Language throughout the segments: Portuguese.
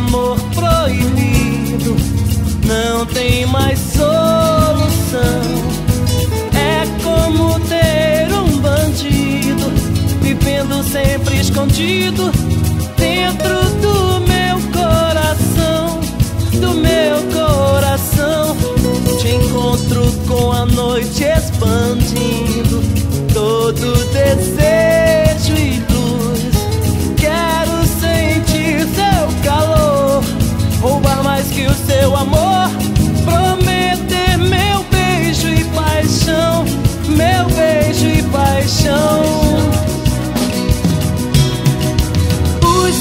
amor proibido não tem mais solução. É como ter um bandido vivendo sempre escondido dentro do meu coração, do meu coração. Te encontro com a noite expandindo todo desejo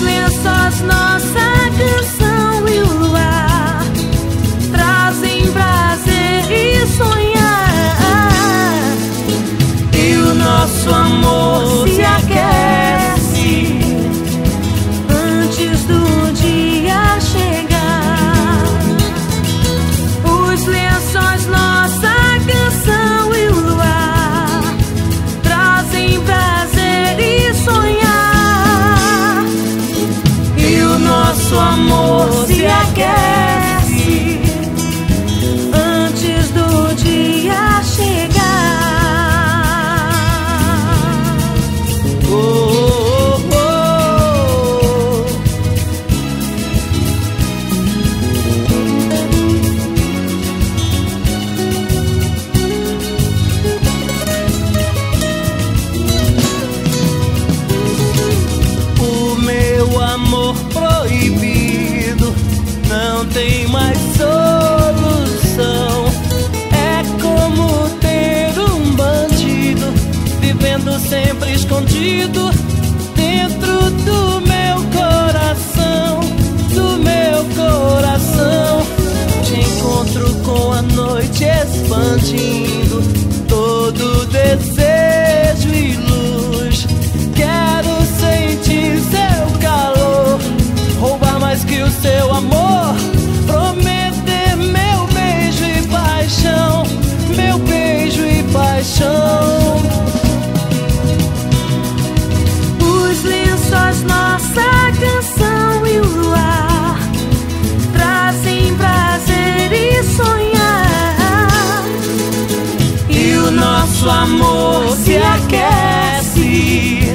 lençóis, nossa o nosso amor se aquece não tem mais solução. É como ter um bandido vivendo sempre escondido dentro do meu coração, do meu coração. Te encontro com a noite expandindo nosso amor se aquece